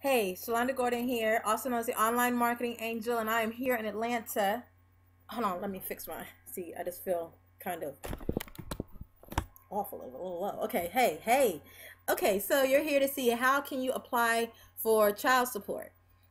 Hey, Shalonda Gordon here, also known as the Online Marketing Angel, and I am here in Atlanta. Hold on, let me fix my. See, I just feel kind of awful, a little low. Okay, hey, hey. Okay, so you're here to see how can you apply for child support.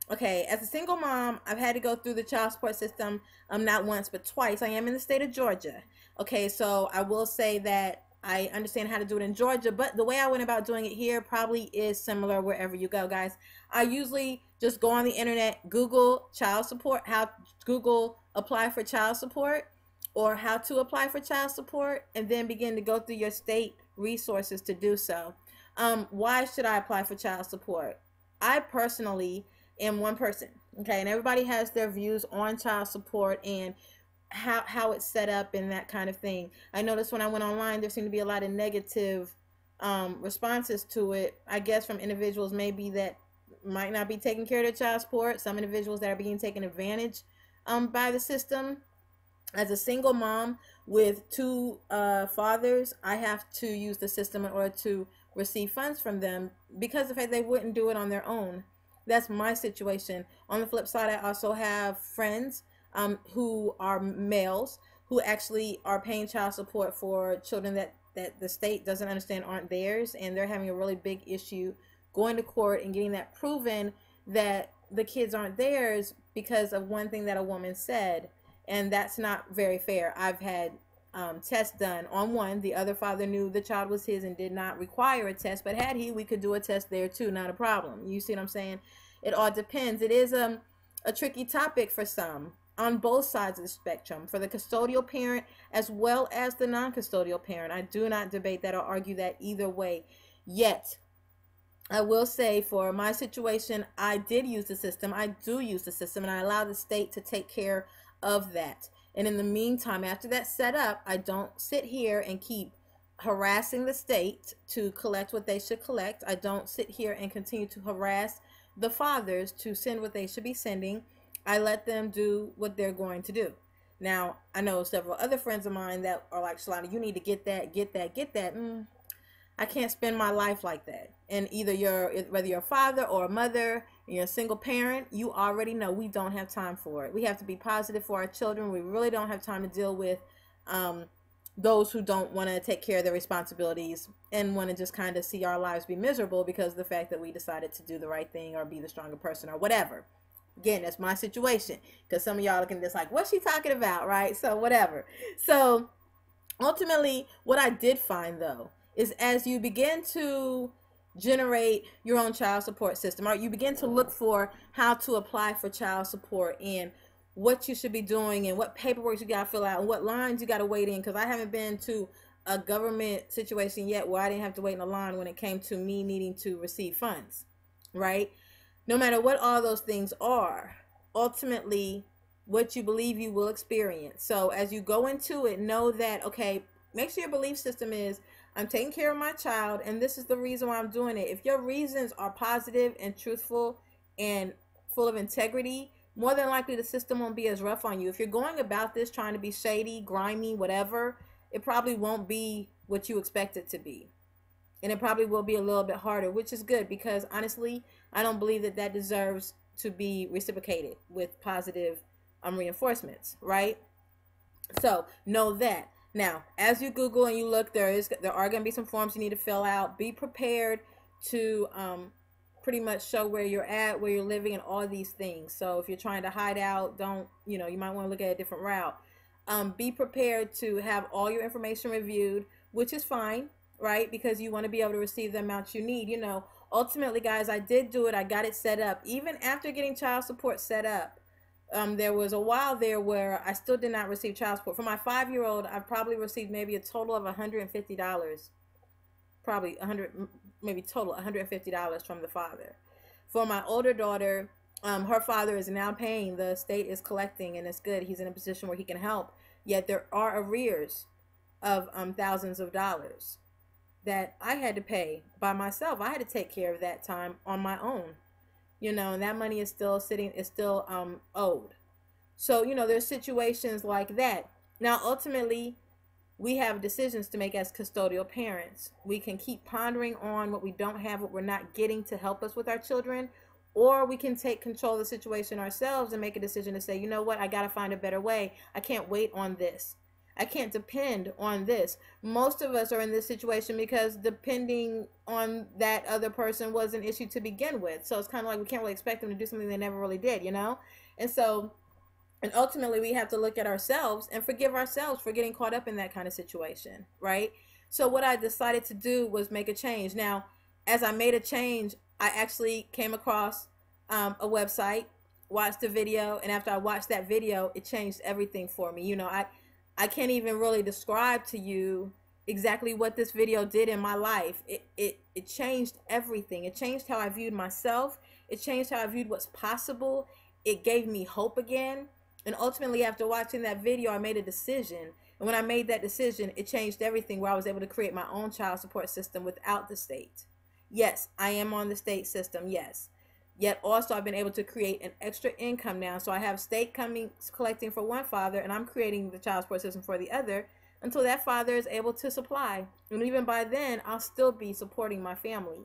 Okay, as a single mom, I've had to go through the child support system um not once but twice. I am in the state of Georgia. Okay, so I will say that I understand how to do it in Georgia, but the way I went about doing it here probably is similar wherever you go, guys. I usually just go on the internet, Google child support, how Google apply for child support or how to apply for child support, and then begin to go through your state resources to do so. Um, why should I apply for child support? I personally am one person, okay, and everybody has their views on child support and how how it's set up and that kind of thing. I noticed when I went online, there seemed to be a lot of negative um, responses to it. I guess from individuals maybe that might not be taking care of their child support. Some individuals that are being taken advantage um, by the system. As a single mom with two uh, fathers, I have to use the system in order to receive funds from them because of the fact they wouldn't do it on their own. That's my situation. On the flip side, I also have friends um, who are males who actually are paying child support for children that that the state doesn't understand aren't theirs and they're having a really big issue going to court and getting that proven that the kids aren't theirs because of one thing that a woman said and that's not very fair. I've had um, tests done on one. The other father knew the child was his and did not require a test but had he we could do a test there too not a problem. You see what i'm saying? It all depends. It is um, a tricky topic for some on both sides of the spectrum for the custodial parent as well as the non-custodial parent. I do not debate that or argue that either way yet. I will say for my situation i did use the system. I do use the system and i allow the state to take care of that. And in the meantime after that's set up i don't sit here and keep harassing the state to collect what they should collect. I don't sit here and continue to harass the fathers to send what they should be sending I let them do what they're going to do. Now, I know several other friends of mine that are like, Shalonda, you need to get that, get that, get that. Mm, I can't spend my life like that. And either you're, whether you're a father or a mother, you're a single parent, you already know we don't have time for it. We have to be positive for our children. We really don't have time to deal with um, those who don't want to take care of their responsibilities and want to just kind of see our lives be miserable because of the fact that we decided to do the right thing or be the stronger person or whatever. Again, that's my situation because some of y'all looking just like, what's she talking about, right? So whatever. So ultimately, what I did find though is as you begin to generate your own child support system, or you begin to look for how to apply for child support and what you should be doing and what paperwork you got to fill out and what lines you got to wait in. Because I haven't been to a government situation yet where I didn't have to wait in a line when it came to me needing to receive funds, right? No matter what all those things are, ultimately, what you believe you will experience. So as you go into it, know that, okay, make sure your belief system is I'm taking care of my child, and this is the reason why I'm doing it. If your reasons are positive and truthful and full of integrity, more than likely the system won't be as rough on you. If you're going about this trying to be shady, grimy, whatever, it probably won't be what you expect it to be and it probably will be a little bit harder which is good because honestly i don't believe that that deserves to be reciprocated with positive um, reinforcements right? So know that. Now as you google and you look there is there are going to be some forms you need to fill out. Be prepared to um, pretty much show where you're at where you're living and all these things. So if you're trying to hide out don't you know you might want to look at a different route. Um, be prepared to have all your information reviewed which is fine right? Because you want to be able to receive the amount you need. You know, ultimately, guys, I did do it. I got it set up. Even after getting child support set up, um, there was a while there where I still did not receive child support. For my five year old, I've probably received maybe a total of $150. Probably 100 maybe total $150 from the father. For my older daughter, um, her father is now paying. The state is collecting, and it's good. He's in a position where he can help. Yet there are arrears of um, thousands of dollars that I had to pay by myself. I had to take care of that time on my own. You know, and that money is still sitting is still um owed. So, you know, there's situations like that. Now, ultimately, we have decisions to make as custodial parents. We can keep pondering on what we don't have, what we're not getting to help us with our children, or we can take control of the situation ourselves and make a decision to say, you know what, I got to find a better way. I can't wait on this. I can't depend on this. Most of us are in this situation because depending on that other person was an issue to begin with. So it's kind of like we can't really expect them to do something they never really did, you know? And so, and ultimately, we have to look at ourselves and forgive ourselves for getting caught up in that kind of situation, right? So, what I decided to do was make a change. Now, as I made a change, I actually came across um, a website, watched a video, and after I watched that video, it changed everything for me. You know, I I can't even really describe to you exactly what this video did in my life. It, it, it changed everything. It changed how I viewed myself. It changed how I viewed what's possible. It gave me hope again. And ultimately, after watching that video, I made a decision. And when I made that decision, it changed everything where I was able to create my own child support system without the state. Yes, I am on the state system. Yes. Yet also I've been able to create an extra income now. So I have state coming collecting for one father and I'm creating the child support system for the other until that father is able to supply. And even by then I'll still be supporting my family.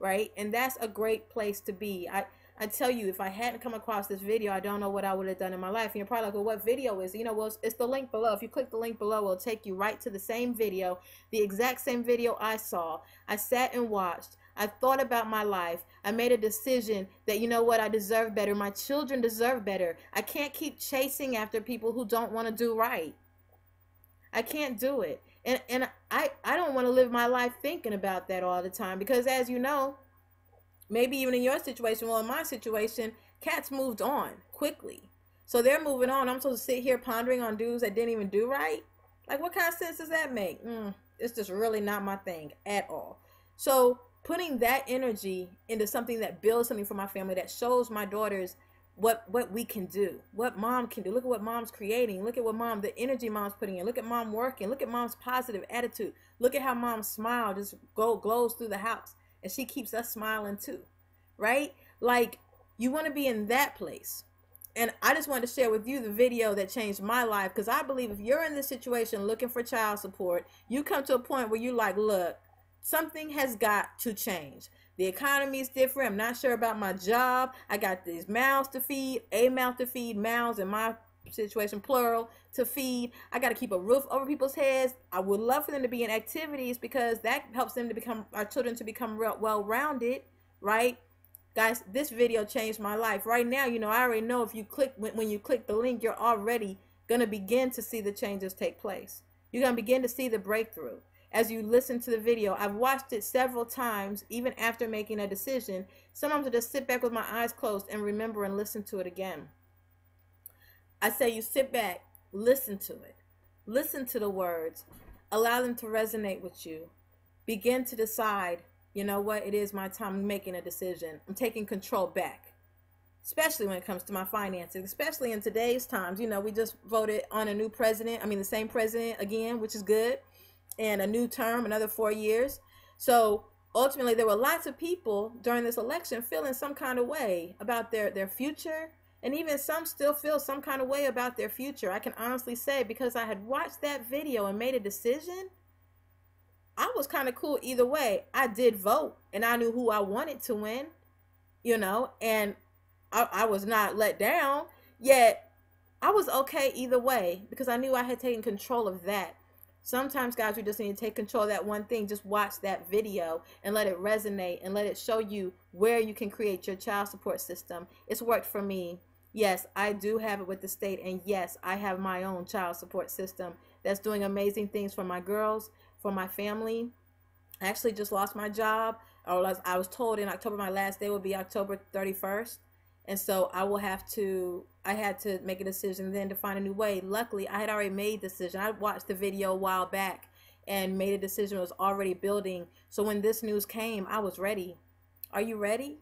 Right? And that's a great place to be. I I tell you, if I hadn't come across this video, I don't know what I would have done in my life. And you're probably like, well, what video is it? You know, well, it's, it's the link below. If you click the link below, it'll take you right to the same video, the exact same video I saw. I sat and watched. I thought about my life. I made a decision that, you know what, I deserve better. My children deserve better. I can't keep chasing after people who don't want to do right. I can't do it. And, and I, I don't want to live my life thinking about that all the time because, as you know, maybe even in your situation, well, in my situation, cats moved on quickly. So they're moving on. I'm supposed to sit here pondering on dudes that didn't even do right. Like, what kind of sense does that make? Mm, it's just really not my thing at all. So putting that energy into something that builds something for my family that shows my daughters what what we can do what mom can do. Look at what mom's creating. Look at what mom the energy mom's putting in. Look at mom working. Look at mom's positive attitude. Look at how mom's smile just go glows through the house. And she keeps us smiling too right? Like you want to be in that place. And i just wanted to share with you the video that changed my life because i believe if you're in this situation looking for child support you come to a point where you're like look something has got to change. The economy is different. I'm not sure about my job. I got these mouths to feed, a mouth to feed, mouths in my situation, plural, to feed. I got to keep a roof over people's heads. I would love for them to be in activities because that helps them to become, our children to become well rounded, right? Guys, this video changed my life. Right now, you know, I already know if you click, when, when you click the link, you're already going to begin to see the changes take place. You're going to begin to see the breakthrough as you listen to the video. I've watched it several times, even after making a decision. Sometimes I just sit back with my eyes closed and remember and listen to it again. I say you sit back, listen to it, listen to the words, allow them to resonate with you. Begin to decide, you know what, it is my time making a decision. I'm taking control back especially when it comes to my finances, especially in today's times. You know, we just voted on a new president. I mean, the same president again, which is good and a new term, another four years. So ultimately, there were lots of people during this election feeling some kind of way about their, their future. And even some still feel some kind of way about their future. I can honestly say because I had watched that video and made a decision, I was kind of cool either way. I did vote and I knew who I wanted to win, you know, and I, I was not let down. Yet I was okay either way because I knew I had taken control of that. Sometimes, guys, we just need to take control of that one thing. Just watch that video and let it resonate and let it show you where you can create your child support system. It's worked for me. Yes, I do have it with the state. And yes, I have my own child support system that's doing amazing things for my girls, for my family. I actually just lost my job. I was, I was told in October, my last day would be October 31st. And so I will have to, I had to make a decision then to find a new way. Luckily, I had already made the decision. I watched the video a while back and made a decision, I was already building. So when this news came, I was ready. Are you ready?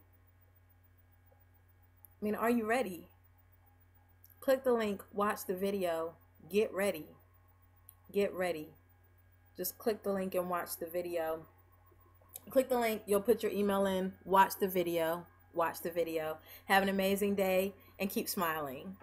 I mean, are you ready? Click the link, watch the video, get ready. Get ready. Just click the link and watch the video. Click the link, you'll put your email in, watch the video watch the video. Have an amazing day and keep smiling.